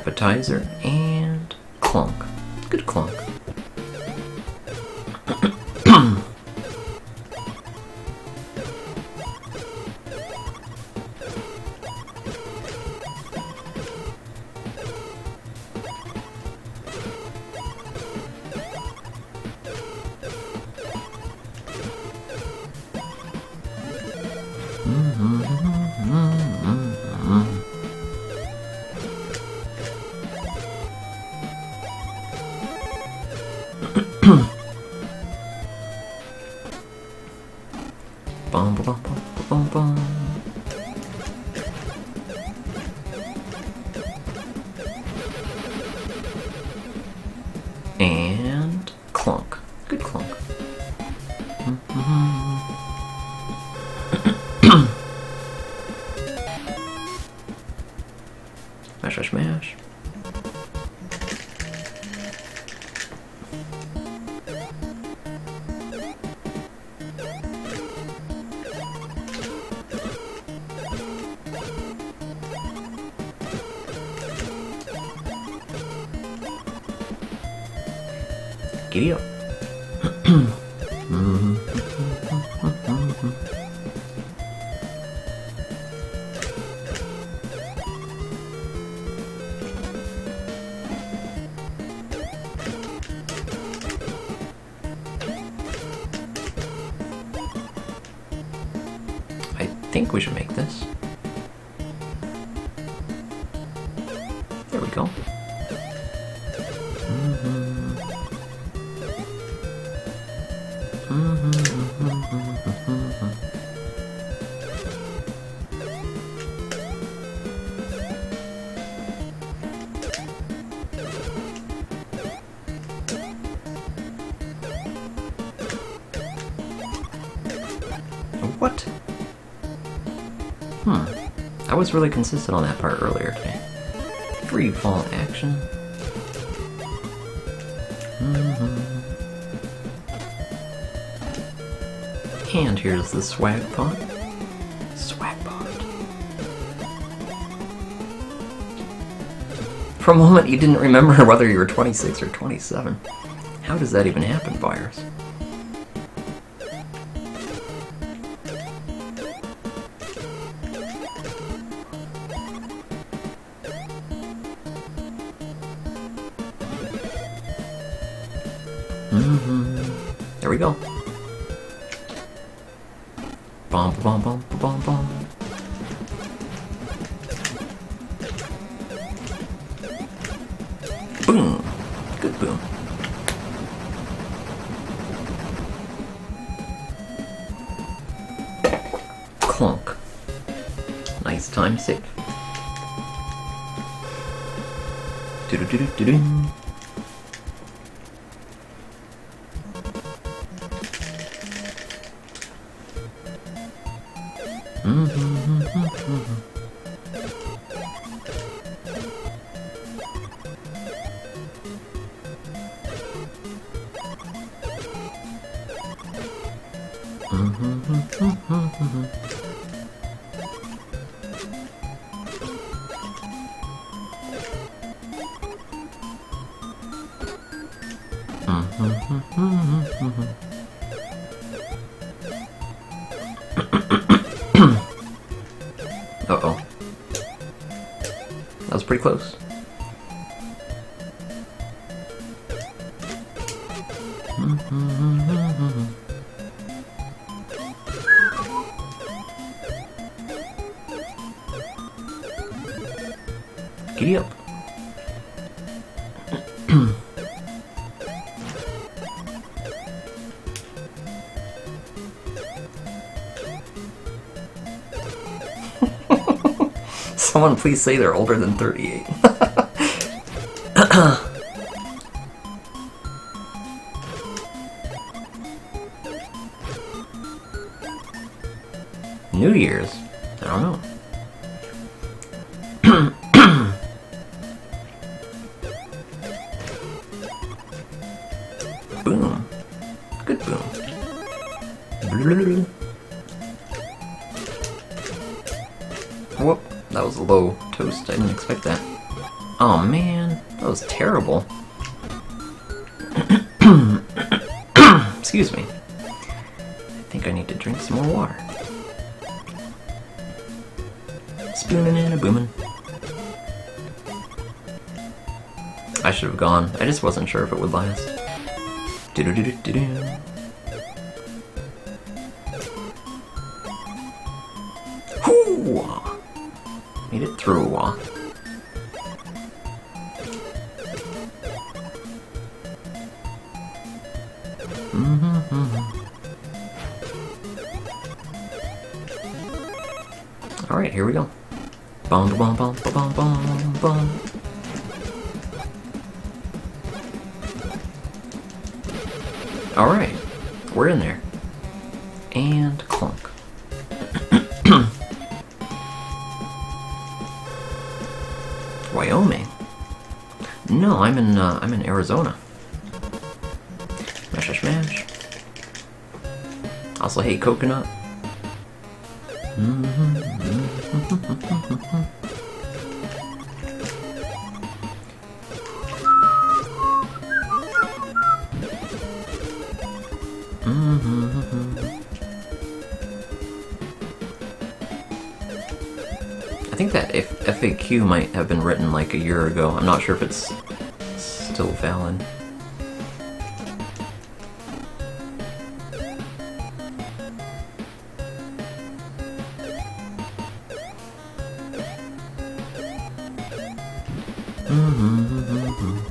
appetizer, and clunk. Good clunk. Bum, Good clunk. Mash, mash, mash. Giddy up. I What? Hmm. I was really consistent on that part earlier today. Free fall action. And here's the swag pot. Swag pot. For a moment, you didn't remember whether you were 26 or 27. How does that even happen, Virus? Mm-hmm. There we go. Bum bum bum bum bum. Boom. Good boom. Clunk. Nice time save. Do do do do do do. Close. Someone please say they're older than 38. New Year's? I don't know. boom. Good boom. That was a low toast. I didn't mm. expect that. Oh man, that was terrible. Excuse me. I think I need to drink some more water. Spooning and a booming. I should have gone. I just wasn't sure if it would last. Do do do do do Made it through mm-hmm. a while. Alright, here we go. Bong bong bong bong bong bong. Alright, we're in there. And clunk. Wyoming? No, I'm in uh, I'm in Arizona. Mash, mash. Also hate coconut. Think that if FAQ might have been written like a year ago. I'm not sure if it's still valid. Mm-hmm. Mm-hmm.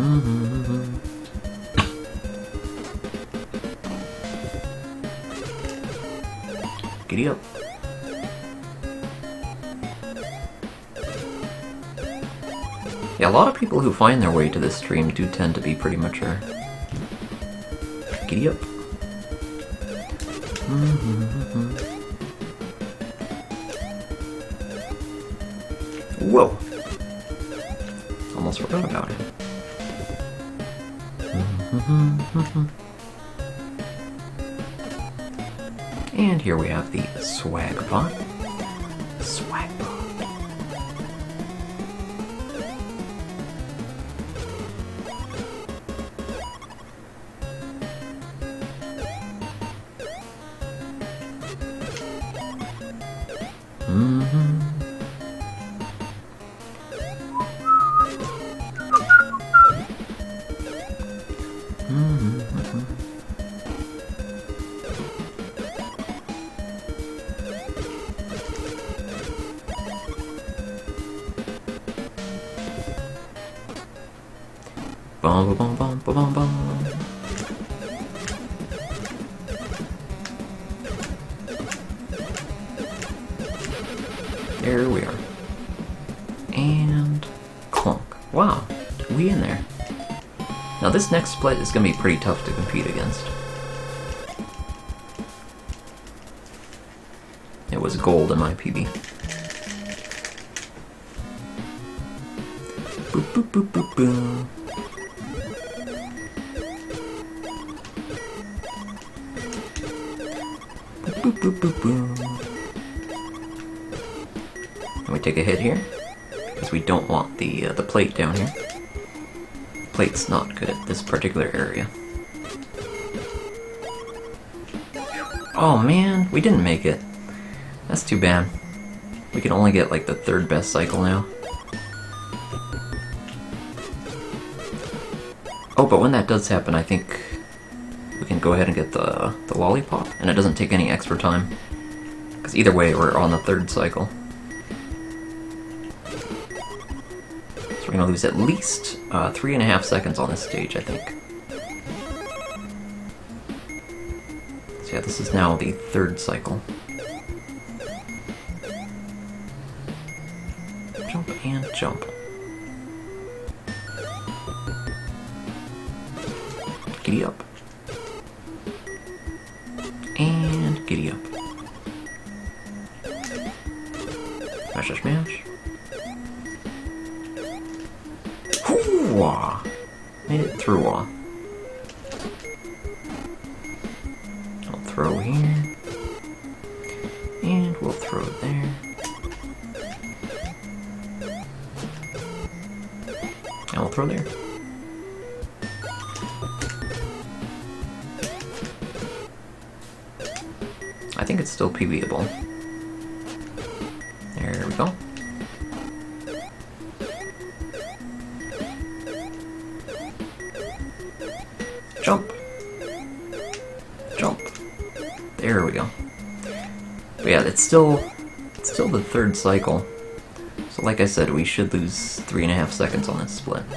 Mm-hmm. Yeah, a lot of people who find their way to this stream do tend to be pretty mature. Giddy up. Mm-hmm. Whoa! Almost forgot about it. Mm-hmm. And here we have the swag pot. Swag. Bum There we are. And clunk. Wow, we in there. Now this next split is gonna be pretty tough to compete against. It was gold in my PB. Boop boop boop boop boop. Boop, boop, boop, boop. Can we take a hit here? Because we don't want the uh, the plate down here. Plate's not good at this particular area. Oh man, we didn't make it. That's too bad. We can only get like the third best cycle now. Oh, but when that does happen, I think we can go ahead and get the, the lollipop, and it doesn't take any extra time. Because either way, we're on the third cycle. We're to lose at least uh, three and a half seconds on this stage, I think. So yeah, this is now the third cycle. Jump and jump. Giddy up. And giddy up. Smash, smash, smash. Made it through -wah. I'll throw here. And we'll throw it there. And we'll throw there. I think it's still PBable. There we go. There we go. But yeah, it's still it's still the third cycle. So like I said, we should lose three and a half seconds on this split.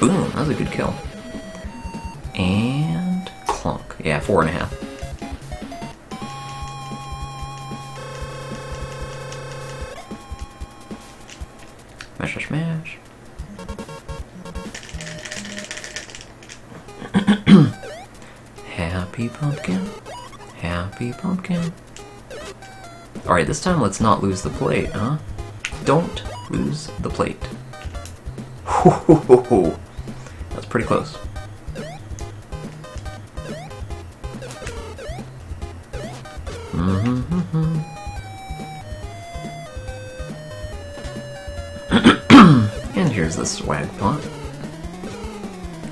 Boom, that was a good kill. Four and a half. Smash, smash. Happy pumpkin. Happy pumpkin. Alright, this time let's not lose the plate, huh? Don't lose the plate. That's pretty close. Mm-hmm. and here's the swag pot.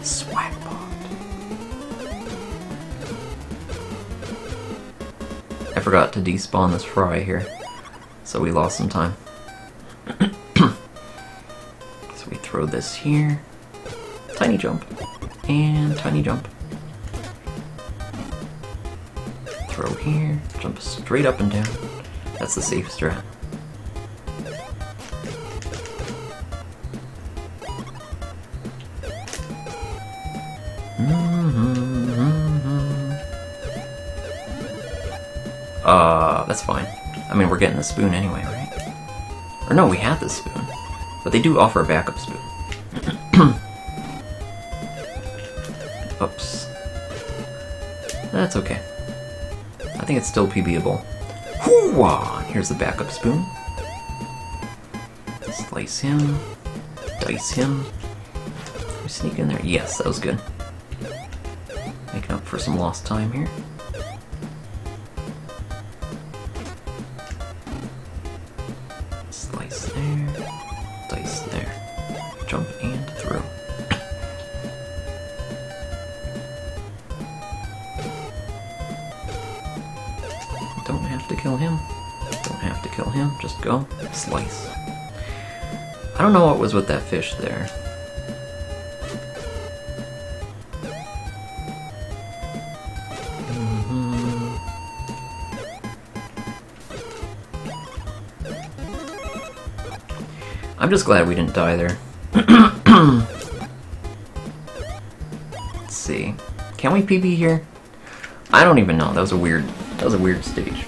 Swag pot. I forgot to despawn this fry here, so we lost some time. so we throw this here. Tiny jump. And tiny jump. Throw here. Jump straight up and down. That's the safe strat. Uh, that's fine. I mean, we're getting the spoon anyway, right? Or no, we have the spoon. But they do offer a backup spoon. Oops. That's okay. I think it's still PBable. Hoo-wah! Here's the backup spoon. Slice him. Dice him. Sneak in there. Yes, that was good. Making up for some lost time here. Slice. I don't know what was with that fish there. Mhm. I'm just glad we didn't die there. Let's see. Can we PB here? I don't even know. That was a weird. That was a weird stage.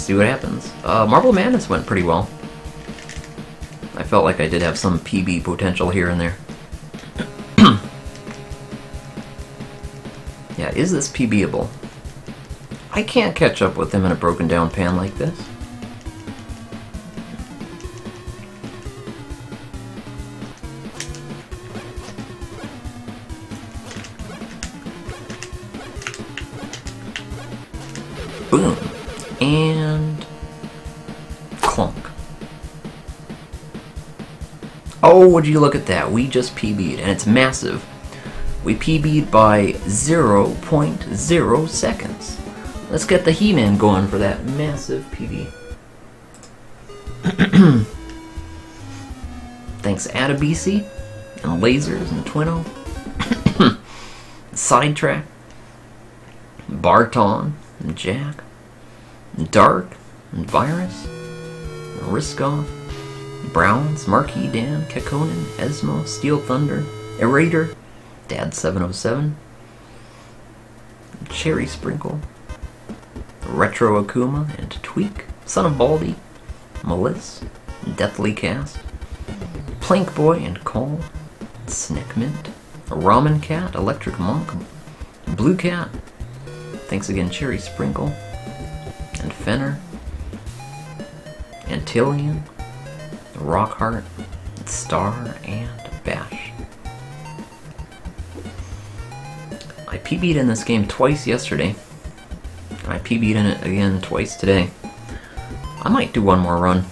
See what happens. Uh, Marble Madness went pretty well. I felt like I did have some PB potential here and there. yeah, is this PBable? I can't catch up with them in a broken down pan like this. Boom. And Oh, would you look at that? We just PB'd, and it's massive. We PB'd by 0.0 seconds. Let's get the He-Man going for that massive PB. Thanks Adabisi, and Lasers, and Twino. Sidetrack. Barton, and Jack. And Dark, and Virus. And Riskoff. Browns, Marquis Dan, Kekonen, Esmo, Steel Thunder, Erater, Dad707, Cherry Sprinkle, Retro Akuma and Tweak, Son of Baldy, Meliss, Deathly Cast, Plank Boy and Cole, Snick Mint, Ramen Cat, Electric Monk, Blue Cat, thanks again Cherry Sprinkle, and Fenner, Antillion, Rockheart, Star, and Bash. I PB'd in this game twice yesterday. I PB'd in it again twice today. I might do one more run.